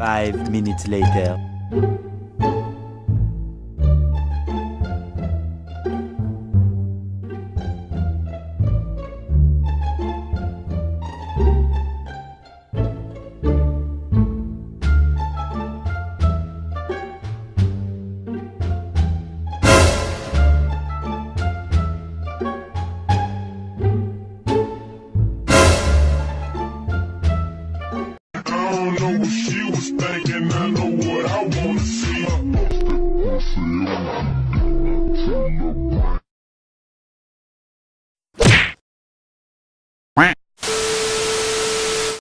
Five minutes later. Don't know what she was thinking, I know what I wanna see.